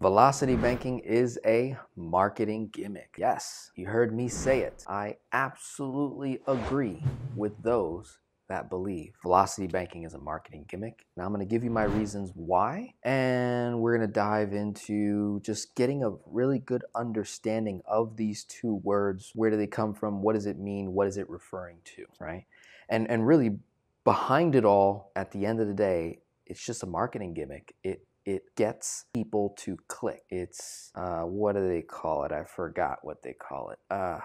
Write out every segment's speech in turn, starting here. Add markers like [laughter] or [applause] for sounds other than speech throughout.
Velocity banking is a marketing gimmick. Yes, you heard me say it. I absolutely agree with those that believe velocity banking is a marketing gimmick. Now I'm going to give you my reasons why, and we're going to dive into just getting a really good understanding of these two words. Where do they come from? What does it mean? What is it referring to? Right? And and really behind it all, at the end of the day, it's just a marketing gimmick. It it gets people to click. It's uh, what do they call it? I forgot what they call it. Uh,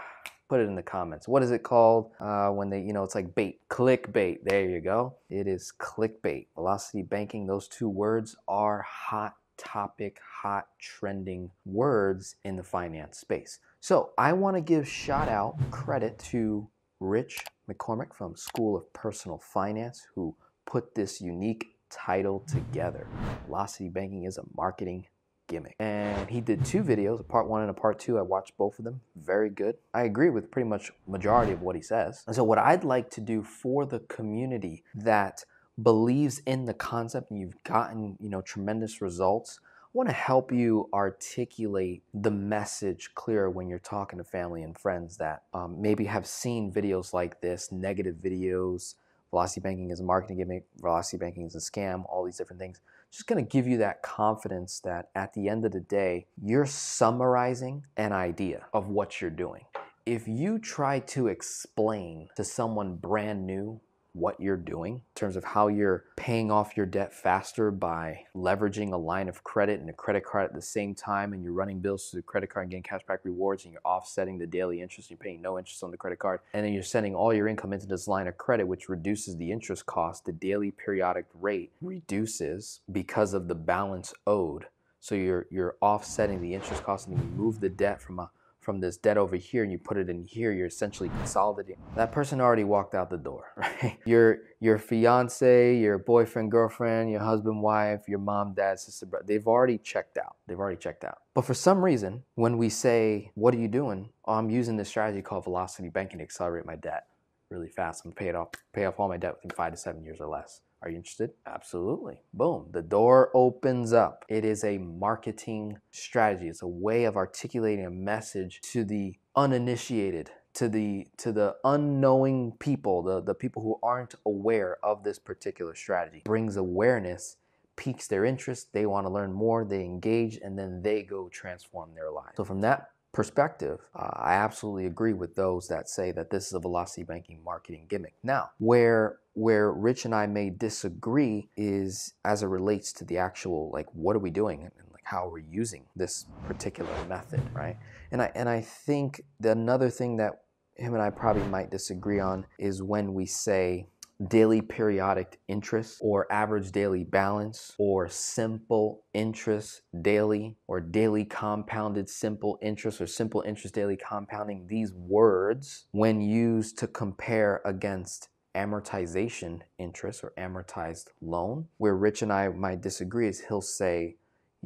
put it in the comments. What is it called uh, when they, you know, it's like bait, clickbait. There you go. It is clickbait. Velocity banking, those two words are hot topic, hot trending words in the finance space. So I want to give shout out credit to Rich McCormick from School of Personal Finance who put this unique title together. Velocity banking is a marketing gimmick. And he did two videos, a part one and a part two. I watched both of them. Very good. I agree with pretty much majority of what he says. And so what I'd like to do for the community that believes in the concept and you've gotten, you know, tremendous results, I want to help you articulate the message clearer when you're talking to family and friends that um, maybe have seen videos like this, negative videos, velocity banking is a marketing gimmick, velocity banking is a scam, all these different things just going to give you that confidence that at the end of the day, you're summarizing an idea of what you're doing. If you try to explain to someone brand new what you're doing in terms of how you're paying off your debt faster by leveraging a line of credit and a credit card at the same time and you're running bills through the credit card and getting cashback rewards and you're offsetting the daily interest and you're paying no interest on the credit card and then you're sending all your income into this line of credit which reduces the interest cost the daily periodic rate reduces because of the balance owed. So you're you're offsetting the interest cost and you move the debt from a from this debt over here and you put it in here, you're essentially consolidating. That person already walked out the door, [laughs] right? Your your fiance, your boyfriend, girlfriend, your husband, wife, your mom, dad, sister, brother, they've already checked out. They've already checked out. But for some reason, when we say, what are you doing? Oh, I'm using this strategy called velocity banking to accelerate my debt really fast. I'm pay it off, pay off all my debt within five to seven years or less. Are you interested? Absolutely. Boom. The door opens up. It is a marketing strategy. It's a way of articulating a message to the uninitiated, to the to the unknowing people, the, the people who aren't aware of this particular strategy. Brings awareness, piques their interest, they want to learn more, they engage, and then they go transform their lives. So from that perspective, uh, I absolutely agree with those that say that this is a velocity banking marketing gimmick. Now, where where Rich and I may disagree is as it relates to the actual like what are we doing and like how are we using this particular method, right? And I and I think the another thing that him and I probably might disagree on is when we say daily periodic interest or average daily balance or simple interest daily or daily compounded simple interest or simple interest daily compounding these words when used to compare against amortization interest or amortized loan where rich and i might disagree is he'll say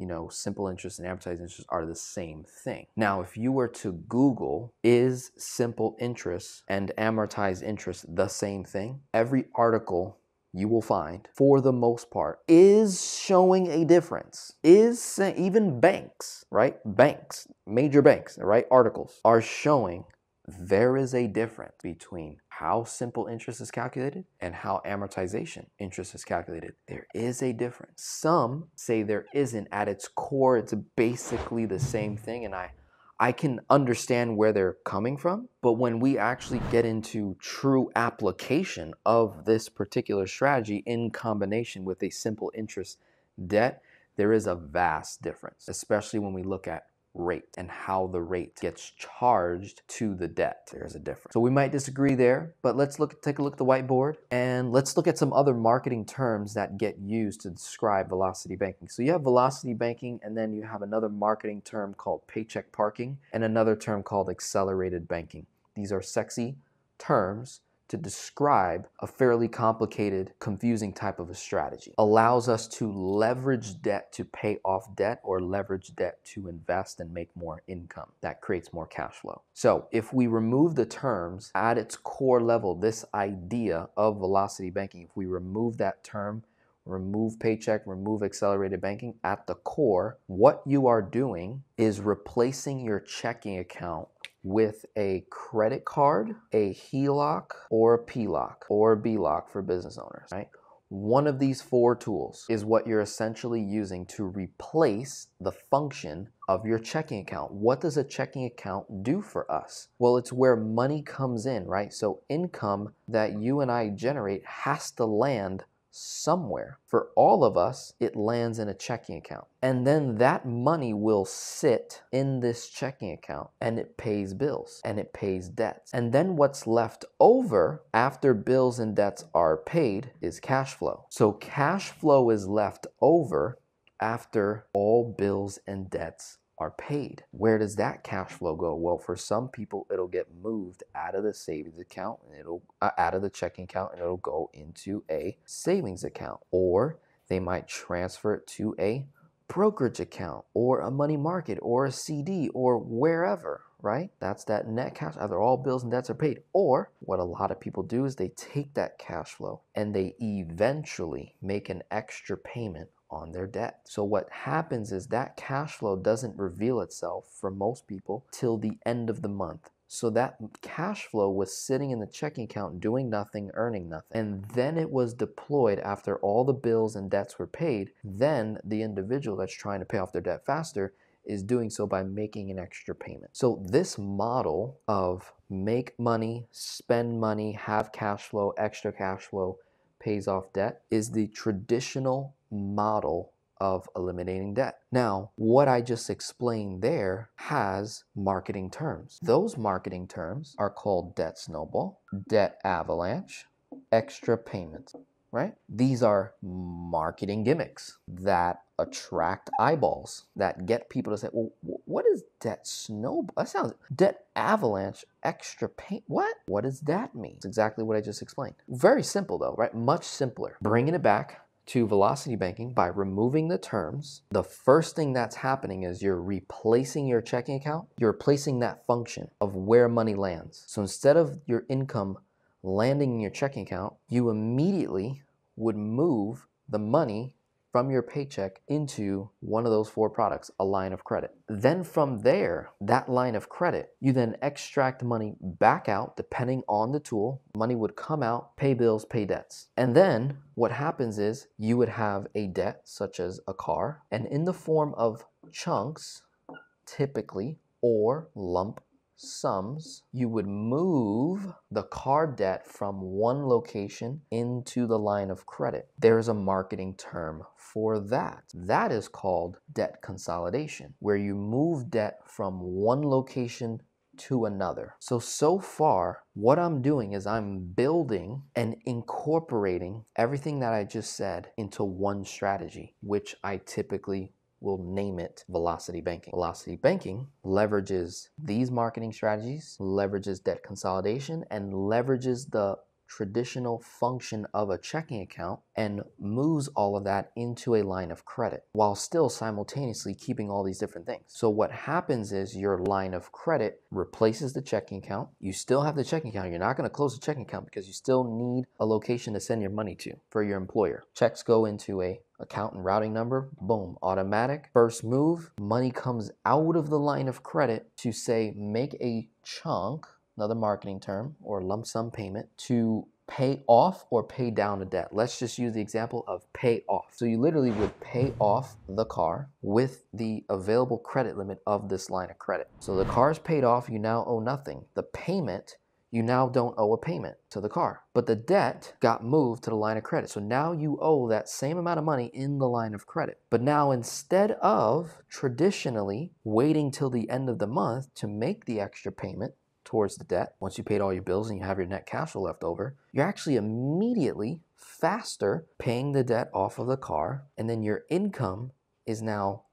you know, simple interest and amortized interest are the same thing. Now, if you were to Google, is simple interest and amortized interest the same thing? Every article you will find, for the most part, is showing a difference. Is even banks, right? Banks, major banks, right? Articles are showing there is a difference between how simple interest is calculated and how amortization interest is calculated. There is a difference. Some say there isn't. At its core, it's basically the same thing, and I I can understand where they're coming from, but when we actually get into true application of this particular strategy in combination with a simple interest debt, there is a vast difference, especially when we look at rate and how the rate gets charged to the debt. There's a difference. So we might disagree there, but let's look take a look at the whiteboard and let's look at some other marketing terms that get used to describe velocity banking. So you have velocity banking and then you have another marketing term called paycheck parking and another term called accelerated banking. These are sexy terms to describe a fairly complicated, confusing type of a strategy. Allows us to leverage debt to pay off debt or leverage debt to invest and make more income. That creates more cash flow. So if we remove the terms at its core level, this idea of velocity banking, if we remove that term, remove paycheck, remove accelerated banking, at the core, what you are doing is replacing your checking account with a credit card, a HELOC, or a PLOC, or a BLOC for business owners, right? One of these four tools is what you're essentially using to replace the function of your checking account. What does a checking account do for us? Well, it's where money comes in, right? So income that you and I generate has to land somewhere. For all of us, it lands in a checking account. And then that money will sit in this checking account and it pays bills and it pays debts. And then what's left over after bills and debts are paid is cash flow. So cash flow is left over after all bills and debts are paid. Where does that cash flow go? Well, for some people, it'll get moved out of the savings account and it'll uh, out of the checking account and it'll go into a savings account, or they might transfer it to a brokerage account or a money market or a CD or wherever, right? That's that net cash. Either all bills and debts are paid, or what a lot of people do is they take that cash flow and they eventually make an extra payment on their debt. So what happens is that cash flow doesn't reveal itself for most people till the end of the month. So that cash flow was sitting in the checking account doing nothing, earning nothing. And then it was deployed after all the bills and debts were paid. Then the individual that's trying to pay off their debt faster is doing so by making an extra payment. So this model of make money, spend money, have cash flow, extra cash flow, pays off debt is the traditional model of eliminating debt. Now, what I just explained there has marketing terms. Those marketing terms are called debt snowball, debt avalanche, extra payments, right? These are marketing gimmicks that attract eyeballs, that get people to say, well, what is debt snowball? That sounds, debt avalanche, extra paint. What? What does that mean? It's exactly what I just explained. Very simple though, right? Much simpler. Bringing it back to velocity banking by removing the terms, the first thing that's happening is you're replacing your checking account, you're replacing that function of where money lands. So instead of your income landing in your checking account, you immediately would move the money from your paycheck into one of those four products, a line of credit. Then from there, that line of credit, you then extract money back out depending on the tool. Money would come out, pay bills, pay debts. And then what happens is you would have a debt such as a car, and in the form of chunks, typically, or lump sums, you would move the car debt from one location into the line of credit. There's a marketing term for that. That is called debt consolidation, where you move debt from one location to another. So, so far, what I'm doing is I'm building and incorporating everything that I just said into one strategy, which I typically we'll name it velocity banking. Velocity banking leverages these marketing strategies, leverages debt consolidation, and leverages the traditional function of a checking account and moves all of that into a line of credit while still simultaneously keeping all these different things. So what happens is your line of credit replaces the checking account. You still have the checking account. You're not going to close the checking account because you still need a location to send your money to for your employer. Checks go into a account and routing number, boom, automatic. First move, money comes out of the line of credit to say make a chunk another marketing term or lump sum payment to pay off or pay down a debt. Let's just use the example of pay off. So you literally would pay off the car with the available credit limit of this line of credit. So the car is paid off, you now owe nothing. The payment you now don't owe a payment to the car. But the debt got moved to the line of credit. So now you owe that same amount of money in the line of credit. But now instead of traditionally waiting till the end of the month to make the extra payment, towards the debt. Once you paid all your bills and you have your net cash flow left over, you're actually immediately faster paying the debt off of the car. And then your income is now,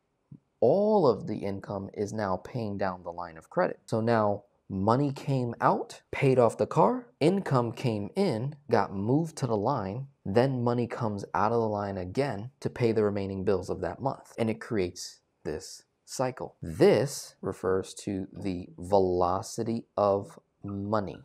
all of the income is now paying down the line of credit. So now money came out, paid off the car, income came in, got moved to the line, then money comes out of the line again to pay the remaining bills of that month. And it creates this cycle. This refers to the velocity of money.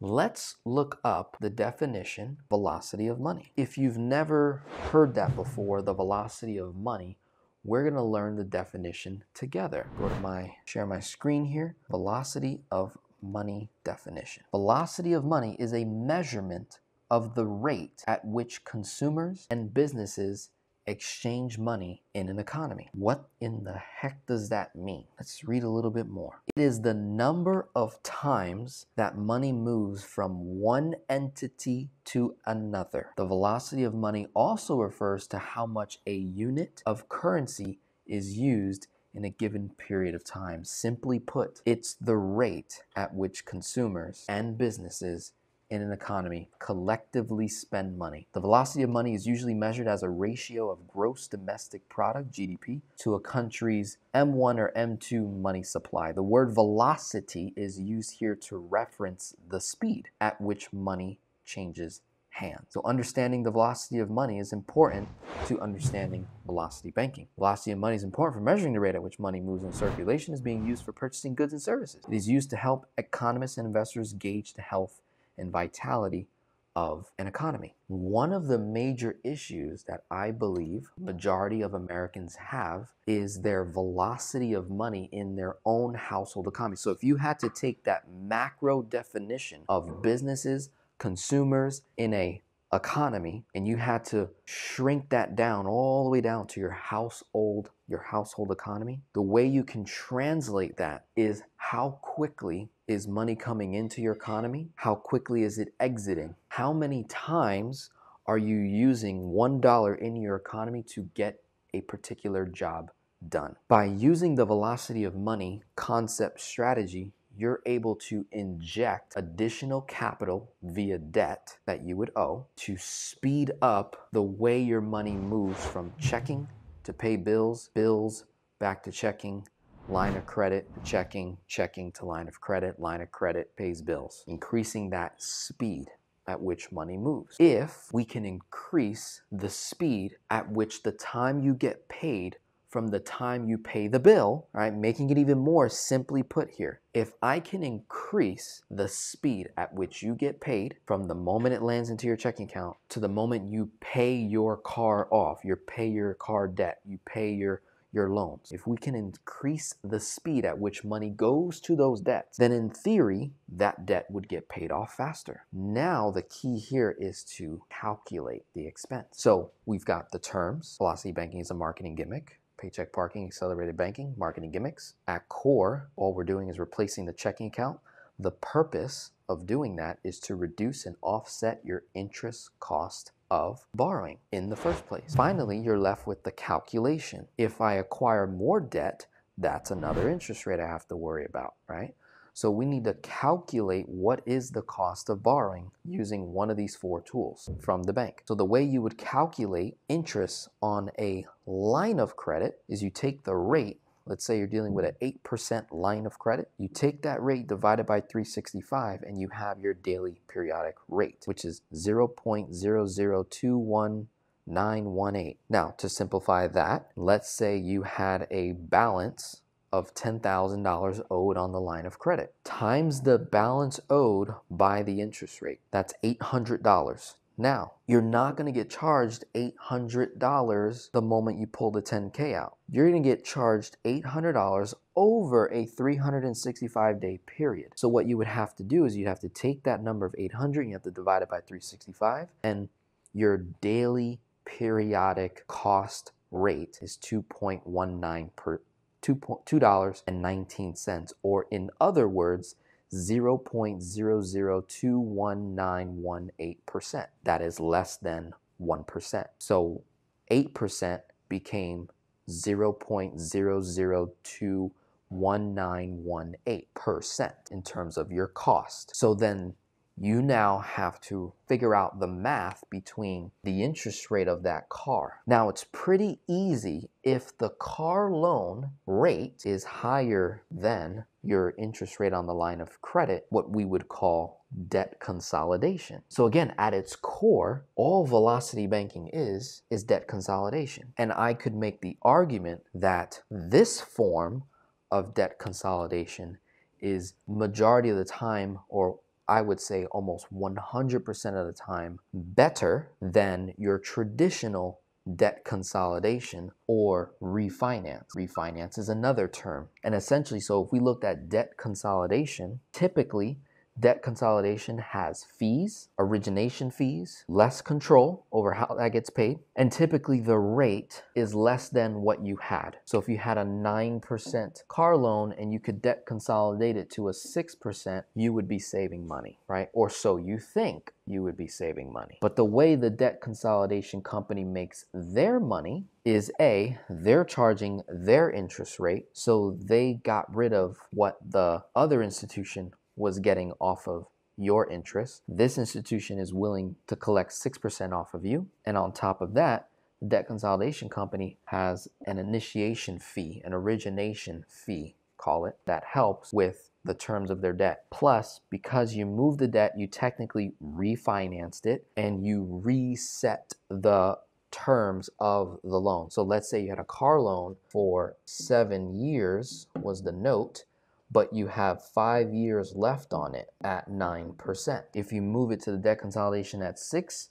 Let's look up the definition velocity of money. If you've never heard that before, the velocity of money, we're going to learn the definition together. Go to my share my screen here. Velocity of money definition. Velocity of money is a measurement of the rate at which consumers and businesses exchange money in an economy. What in the heck does that mean? Let's read a little bit more. It is the number of times that money moves from one entity to another. The velocity of money also refers to how much a unit of currency is used in a given period of time. Simply put, it's the rate at which consumers and businesses in an economy collectively spend money. The velocity of money is usually measured as a ratio of gross domestic product, GDP, to a country's M1 or M2 money supply. The word velocity is used here to reference the speed at which money changes hands. So understanding the velocity of money is important to understanding velocity banking. Velocity of money is important for measuring the rate at which money moves in circulation is being used for purchasing goods and services. It is used to help economists and investors gauge the health and vitality of an economy. One of the major issues that I believe majority of Americans have is their velocity of money in their own household economy. So if you had to take that macro definition of businesses, consumers in a economy and you had to shrink that down all the way down to your household your household economy the way you can translate that is how quickly is money coming into your economy? How quickly is it exiting? How many times are you using $1 in your economy to get a particular job done? By using the velocity of money concept strategy you're able to inject additional capital via debt that you would owe to speed up the way your money moves from checking to pay bills, bills back to checking, line of credit, checking, checking to line of credit, line of credit pays bills, increasing that speed at which money moves. If we can increase the speed at which the time you get paid from the time you pay the bill, right? Making it even more simply put here. If I can increase the speed at which you get paid from the moment it lands into your checking account to the moment you pay your car off, you pay your car debt, you pay your your loans. If we can increase the speed at which money goes to those debts, then in theory, that debt would get paid off faster. Now, the key here is to calculate the expense. So we've got the terms. Velocity banking is a marketing gimmick paycheck parking, accelerated banking, marketing gimmicks. At core, all we're doing is replacing the checking account. The purpose of doing that is to reduce and offset your interest cost of borrowing in the first place. Finally, you're left with the calculation. If I acquire more debt, that's another interest rate I have to worry about, right? So we need to calculate what is the cost of borrowing using one of these four tools from the bank. So the way you would calculate interest on a line of credit is you take the rate Let's say you're dealing with an 8% line of credit. You take that rate divided by 365 and you have your daily periodic rate, which is 0.0021918. Now, to simplify that, let's say you had a balance of $10,000 owed on the line of credit times the balance owed by the interest rate. That's $800. Now, you're not going to get charged $800 the moment you pull the 10K out. You're going to get charged $800 over a 365 day period. So, what you would have to do is you'd have to take that number of 800, you have to divide it by 365, and your daily periodic cost rate is 2.19 per $2.19, or in other words, 0.0021918%. That is less than 1%. So 8% became 0.0021918% in terms of your cost. So then you now have to figure out the math between the interest rate of that car. Now, it's pretty easy if the car loan rate is higher than your interest rate on the line of credit, what we would call debt consolidation. So again, at its core, all velocity banking is is debt consolidation. And I could make the argument that this form of debt consolidation is majority of the time or I would say almost 100% of the time, better than your traditional debt consolidation or refinance. Refinance is another term. And essentially, so if we looked at debt consolidation, typically Debt consolidation has fees, origination fees, less control over how that gets paid, and typically the rate is less than what you had. So if you had a 9% car loan and you could debt consolidate it to a 6%, you would be saving money, right? Or so you think you would be saving money. But the way the debt consolidation company makes their money is A, they're charging their interest rate, so they got rid of what the other institution was getting off of your interest. This institution is willing to collect 6% off of you. And on top of that, the debt consolidation company has an initiation fee, an origination fee, call it, that helps with the terms of their debt. Plus, because you moved the debt, you technically refinanced it and you reset the terms of the loan. So let's say you had a car loan for seven years was the note but you have five years left on it at 9%. If you move it to the debt consolidation at 6%,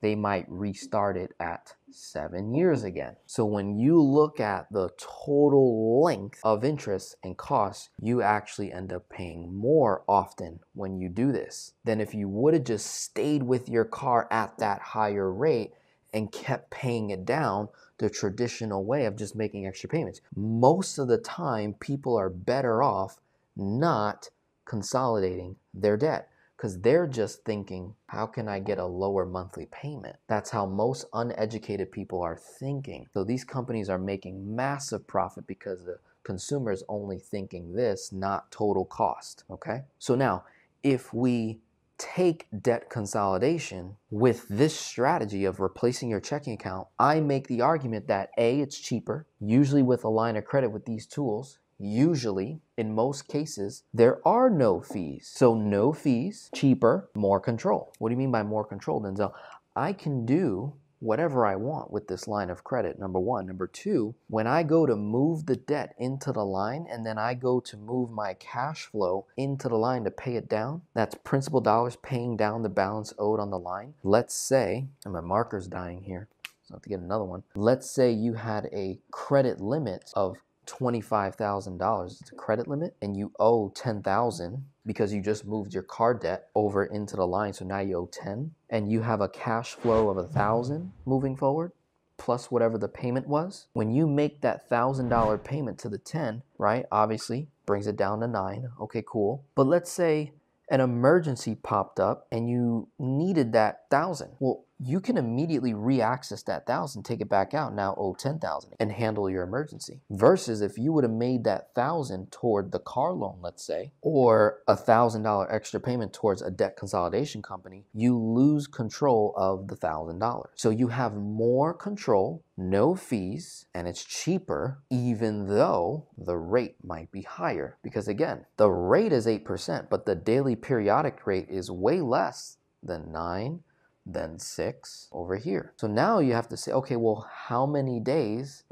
they might restart it at seven years again. So when you look at the total length of interest and costs, you actually end up paying more often when you do this than if you would have just stayed with your car at that higher rate and kept paying it down the traditional way of just making extra payments. Most of the time, people are better off not consolidating their debt because they're just thinking, how can I get a lower monthly payment? That's how most uneducated people are thinking. So these companies are making massive profit because the consumer is only thinking this, not total cost. Okay. So now, if we take debt consolidation with this strategy of replacing your checking account, I make the argument that A, it's cheaper, usually with a line of credit with these tools. Usually, in most cases, there are no fees. So, no fees, cheaper, more control. What do you mean by more control, Denzel? I can do whatever I want with this line of credit, number one. Number two, when I go to move the debt into the line and then I go to move my cash flow into the line to pay it down, that's principal dollars paying down the balance owed on the line. Let's say, and my marker's dying here, so I have to get another one. Let's say you had a credit limit of $25,000. It's a credit limit and you owe 10,000 because you just moved your car debt over into the line. So now you owe 10 and you have a cash flow of a thousand moving forward plus whatever the payment was. When you make that thousand dollar payment to the 10, right? Obviously brings it down to nine. Okay, cool. But let's say an emergency popped up and you needed that thousand. Well, you can immediately re-access that thousand, take it back out, now owe ten thousand, and handle your emergency. Versus if you would have made that thousand toward the car loan, let's say, or a thousand dollar extra payment towards a debt consolidation company, you lose control of the thousand dollars. So you have more control, no fees, and it's cheaper, even though the rate might be higher. Because again, the rate is 8%, but the daily periodic rate is way less than 9 then 6 over here. So now you have to say, okay, well, how many days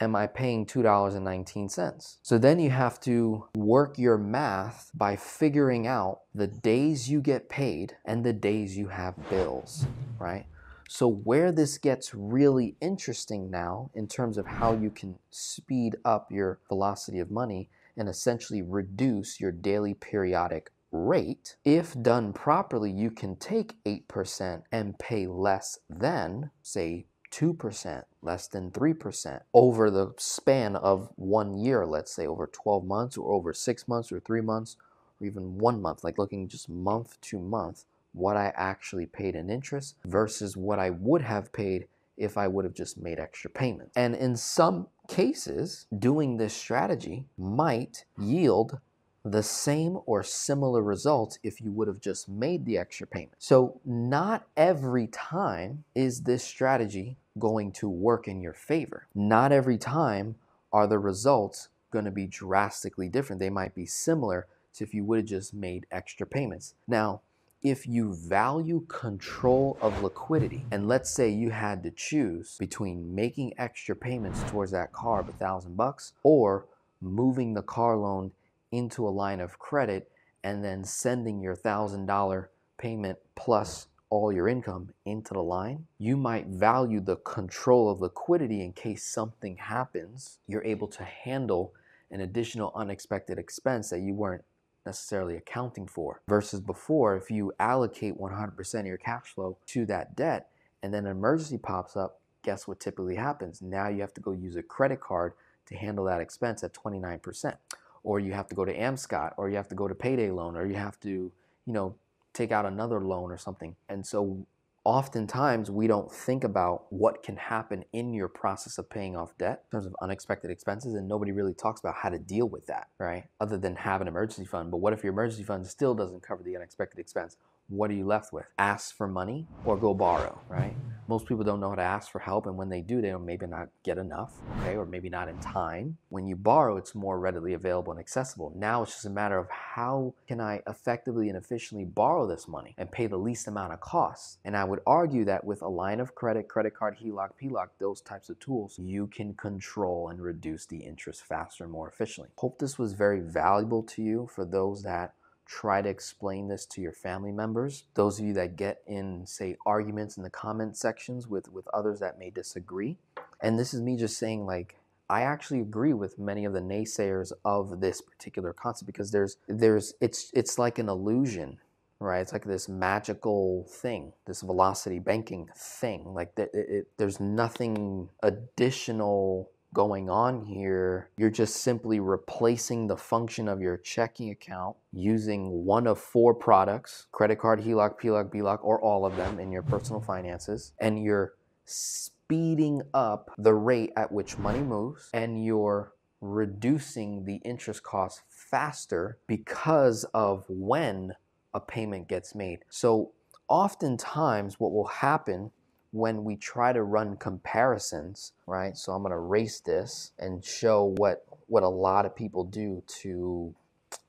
am I paying $2.19? So then you have to work your math by figuring out the days you get paid and the days you have bills, right? So where this gets really interesting now in terms of how you can speed up your velocity of money and essentially reduce your daily periodic rate, if done properly, you can take 8% and pay less than, say, 2%, less than 3% over the span of one year, let's say over 12 months or over six months or three months or even one month, like looking just month to month, what I actually paid in interest versus what I would have paid if I would have just made extra payments. And in some cases, doing this strategy might yield the same or similar results if you would have just made the extra payment. So, not every time is this strategy going to work in your favor. Not every time are the results going to be drastically different. They might be similar to if you would have just made extra payments. Now, if you value control of liquidity, and let's say you had to choose between making extra payments towards that car of a thousand bucks or moving the car loan into a line of credit and then sending your $1,000 payment plus all your income into the line, you might value the control of liquidity in case something happens. You're able to handle an additional unexpected expense that you weren't necessarily accounting for. Versus before, if you allocate 100% of your cash flow to that debt and then an emergency pops up, guess what typically happens? Now you have to go use a credit card to handle that expense at 29%. Or you have to go to Amscot, or you have to go to payday loan, or you have to, you know, take out another loan or something. And so oftentimes we don't think about what can happen in your process of paying off debt in terms of unexpected expenses and nobody really talks about how to deal with that right? Other than have an emergency fund. But what if your emergency fund still doesn't cover the unexpected expense what are you left with ask for money or go borrow right most people don't know how to ask for help, and when they do, they maybe not get enough, okay, or maybe not in time. When you borrow, it's more readily available and accessible. Now it's just a matter of how can I effectively and efficiently borrow this money and pay the least amount of costs. And I would argue that with a line of credit, credit card, HELOC, PLOC, those types of tools, you can control and reduce the interest faster and more efficiently. Hope this was very valuable to you for those that try to explain this to your family members. Those of you that get in, say, arguments in the comment sections with, with others that may disagree. And this is me just saying, like, I actually agree with many of the naysayers of this particular concept because there's there's it's it's like an illusion right? It's like this magical thing, this velocity banking thing. Like it, it, there's nothing additional going on here. You're just simply replacing the function of your checking account using one of four products credit card, HELOC, PLOC, BLOC, or all of them in your personal finances. And you're speeding up the rate at which money moves and you're reducing the interest cost faster because of when a payment gets made. So, oftentimes, what will happen when we try to run comparisons, right? So I'm going to erase this and show what what a lot of people do to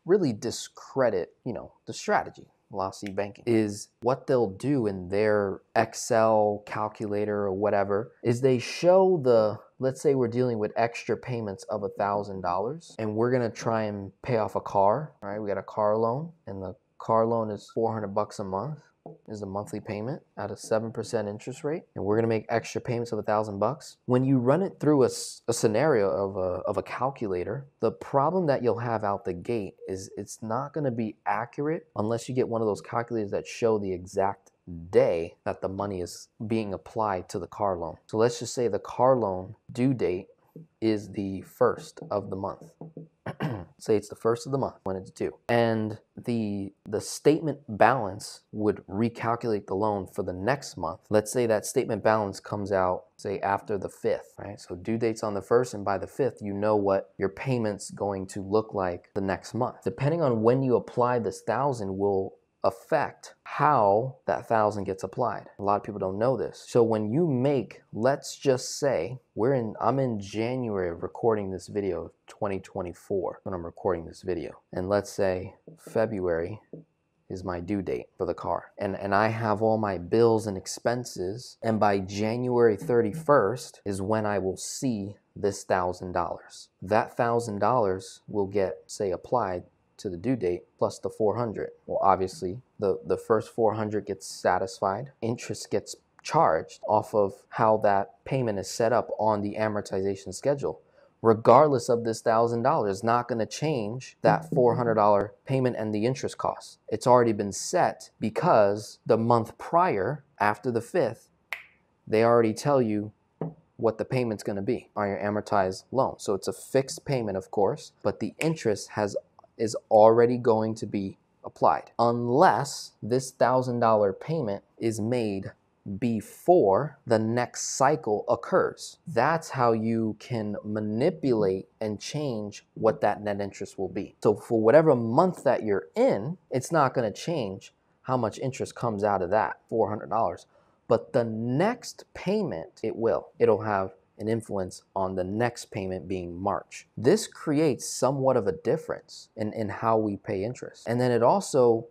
really discredit, you know, the strategy. Velocity banking is what they'll do in their Excel calculator or whatever is they show the let's say we're dealing with extra payments of a thousand dollars and we're gonna try and pay off a car, right? We got a car loan and the car loan is 400 bucks a month is a monthly payment at a 7% interest rate and we're going to make extra payments of a thousand bucks when you run it through a, a scenario of a, of a calculator the problem that you'll have out the gate is it's not going to be accurate unless you get one of those calculators that show the exact day that the money is being applied to the car loan so let's just say the car loan due date is the first of the month. [clears throat] Say it's the first of the month when it's due. And the the statement balance would recalculate the loan for the next month. Let's say that statement balance comes out say after the 5th, right? So due date's on the 1st and by the 5th you know what your payment's going to look like the next month. Depending on when you apply this 1000 will affect how that thousand gets applied. A lot of people don't know this. So when you make, let's just say, we're in, I'm in January of recording this video of 2024 when I'm recording this video. And let's say February is my due date for the car. And and I have all my bills and expenses and by January 31st is when I will see this $1000. That $1000 will get say applied to the due date plus the 400. Well, obviously, the, the first 400 gets satisfied. Interest gets charged off of how that payment is set up on the amortization schedule. Regardless of this $1,000, it's not going to change that mm-hmm. $400 payment and the interest costs. It's already been set because the month prior, after the 5th, they already tell you what the payment's going to be on your amortized loan. So it's a fixed payment, of course, but the interest has is already going to be applied unless this $1,000 payment is made before the next cycle occurs. That's how you can manipulate and change what that net interest will be. So, for whatever month that you're in, it's not going to change how much interest comes out of that $400. But the next payment, it will. It'll have an influence on the next payment being March. This creates somewhat of a difference in, in how we pay interest. And then it also,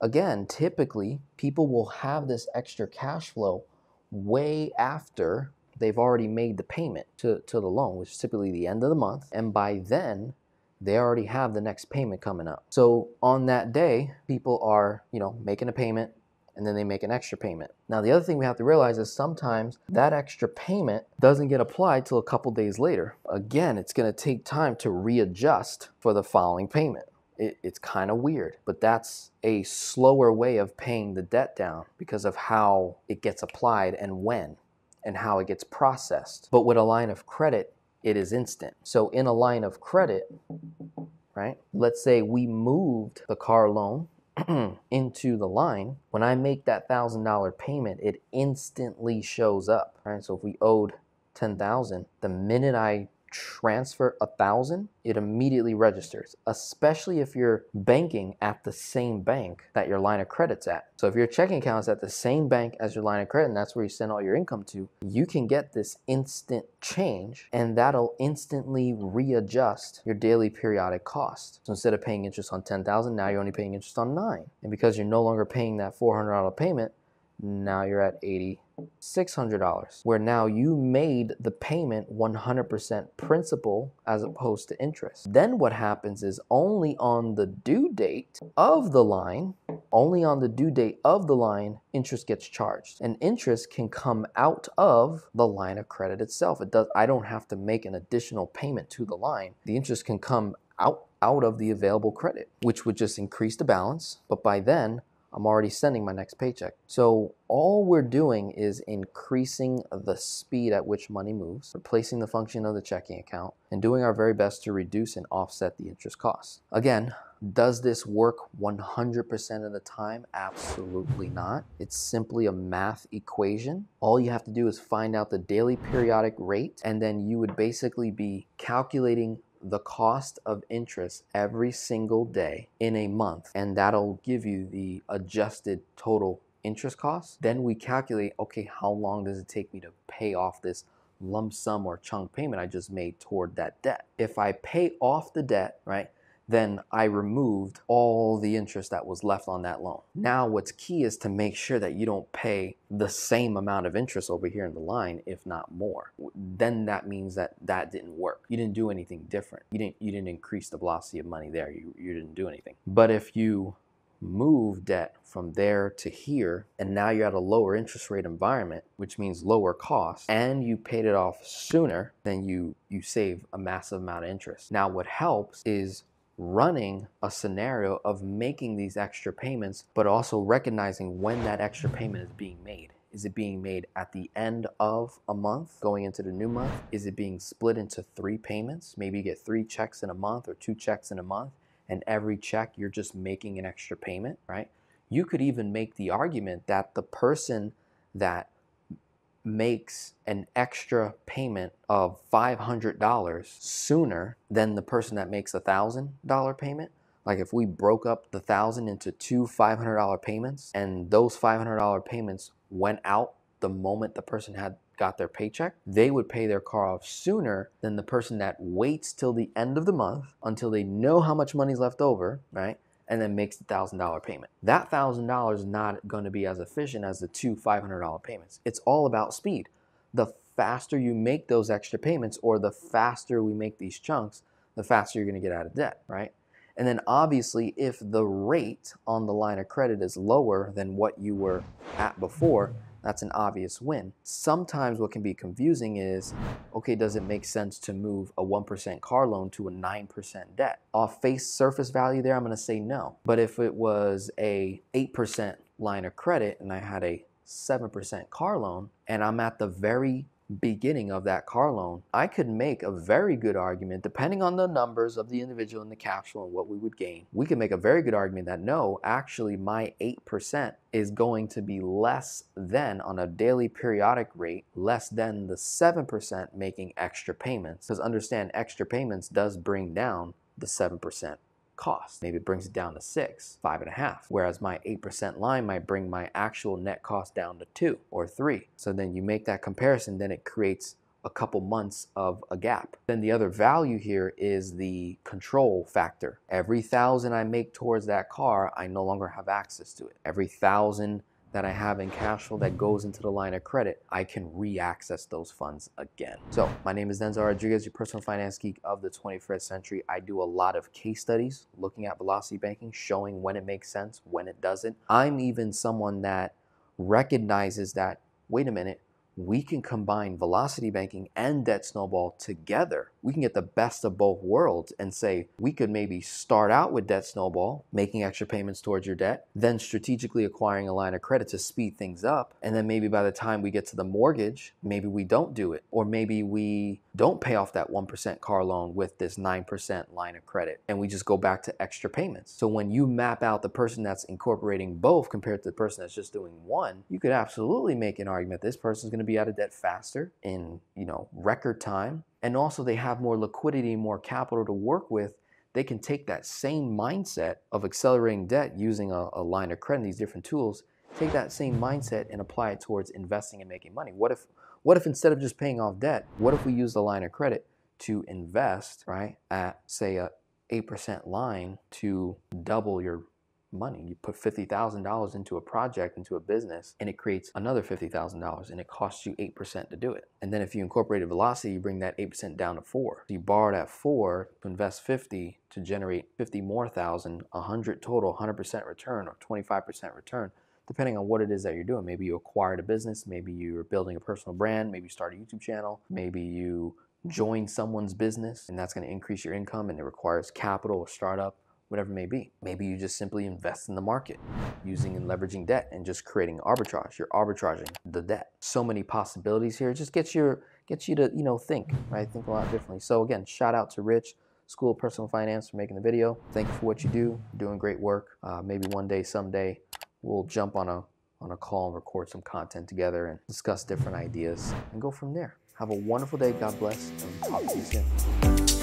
again, typically people will have this extra cash flow way after they've already made the payment to, to the loan, which is typically the end of the month. And by then, they already have the next payment coming up. So on that day, people are, you know, making a payment and then they make an extra payment. Now, the other thing we have to realize is sometimes that extra payment doesn't get applied till a couple days later. Again, it's going to take time to readjust for the following payment. It, it's kind of weird, but that's a slower way of paying the debt down because of how it gets applied and when and how it gets processed. But with a line of credit, it is instant. So in a line of credit, right? Let's say we moved the car loan [clears throat] into the line. When I make that $1,000 payment, it instantly shows up, right? So if we owed 10,000, the minute I transfer a thousand, it immediately registers, especially if you're banking at the same bank that your line of credit's at. So if your checking account is at the same bank as your line of credit and that's where you send all your income to, you can get this instant change and that'll instantly readjust your daily periodic cost. So instead of paying interest on 10,000, now you're only paying interest on 9. And because you're no longer paying that $400 payment, now you're at 80 $600 where now you made the payment 100% principal as opposed to interest. Then what happens is only on the due date of the line, only on the due date of the line, interest gets charged. And interest can come out of the line of credit itself. It does I don't have to make an additional payment to the line. The interest can come out out of the available credit, which would just increase the balance, but by then I'm already sending my next paycheck. So all we're doing is increasing the speed at which money moves, replacing the function of the checking account, and doing our very best to reduce and offset the interest costs. Again, does this work 100% of the time? Absolutely not. It's simply a math equation. All you have to do is find out the daily periodic rate, and then you would basically be calculating the cost of interest every single day in a month, and that'll give you the adjusted total interest cost. Then we calculate, okay, how long does it take me to pay off this lump sum or chunk payment I just made toward that debt? If I pay off the debt, right, then I removed all the interest that was left on that loan. Now, what's key is to make sure that you don't pay the same amount of interest over here in the line, if not more. Then that means that that didn't work. You didn't do anything different. You didn't you didn't increase the velocity of money there. You you didn't do anything. But if you move debt from there to here, and now you're at a lower interest rate environment, which means lower cost, and you paid it off sooner, then you you save a massive amount of interest. Now, what helps is running a scenario of making these extra payments, but also recognizing when that extra payment is being made. Is it being made at the end of a month going into the new month? Is it being split into three payments? Maybe you get three checks in a month or two checks in a month, and every check you're just making an extra payment, right? You could even make the argument that the person that makes an extra payment of $500 sooner than the person that makes a $1,000 payment, like if we broke up the 1000 into two $500 payments and those $500 payments went out the moment the person had got their paycheck, they would pay their car off sooner than the person that waits till the end of the month until they know how much money's left over, right? And then makes the thousand dollar payment. That thousand dollars is not going to be as efficient as the two five hundred dollar payments. It's all about speed. The faster you make those extra payments, or the faster we make these chunks, the faster you're going to get out of debt, right? And then obviously, if the rate on the line of credit is lower than what you were at before, that's an obvious win. Sometimes what can be confusing is, okay, does it make sense to move a 1% car loan to a 9% debt? Off face surface value there, I'm gonna say no. But if it was a 8% line of credit and I had a 7% car loan and I'm at the very beginning of that car loan, I could make a very good argument, depending on the numbers of the individual in the capsule and what we would gain. We could make a very good argument that no, actually, my 8% is going to be less than, on a daily periodic rate, less than the 7% making extra payments. Because understand, extra payments does bring down the 7% cost. Maybe it brings it down to six, five and a half. Whereas my 8% line might bring my actual net cost down to two or three. So then you make that comparison, then it creates a couple months of a gap. Then the other value here is the control factor. Every thousand I make towards that car, I no longer have access to it. Every thousand that I have in cash flow that goes into the line of credit, I can re-access those funds again. So my name is Denzel Rodriguez, your personal finance geek of the 21st century. I do a lot of case studies looking at velocity banking, showing when it makes sense, when it doesn't. I'm even someone that recognizes that, wait a minute, we can combine velocity banking and debt snowball together. We can get the best of both worlds and say we could maybe start out with debt snowball, making extra payments towards your debt, then strategically acquiring a line of credit to speed things up. And then maybe by the time we get to the mortgage, maybe we don't do it. Or maybe we don't pay off that 1% car loan with this 9% line of credit and we just go back to extra payments. So when you map out the person that's incorporating both compared to the person that's just doing one, you could absolutely make an argument this person's going to to be out of debt faster in you know record time. And also they have more liquidity more capital to work with. They can take that same mindset of accelerating debt using a, a line of credit these different tools. Take that same mindset and apply it towards investing and making money. What if what if instead of just paying off debt what if we use the line of credit to invest right at say a 8% line to double your money. You put $50,000 into a project, into a business, and it creates another $50,000 and it costs you 8% to do it. And then if you incorporate a velocity, you bring that 8% down to four. So you borrowed at four to invest 50 to generate 50 more thousand, 100 total, 100% return or 25% return depending on what it is that you're doing. Maybe you acquired a business, maybe you're building a personal brand, maybe you start a YouTube channel, maybe you join someone's business and that's going to increase your income and it requires capital or startup whatever it may be. Maybe you just simply invest in the market using and leveraging debt and just creating arbitrage. You're arbitraging the debt. So many possibilities here. It just gets your gets you to, you know, think, right? Think a lot differently. So again, shout out to Rich, School of Personal Finance for making the video. Thank you for what you do. You're doing great work. Uh, maybe one day, someday, we'll jump on a on a call and record some content together and discuss different ideas and go from there. Have a wonderful day. God bless and talk to you soon.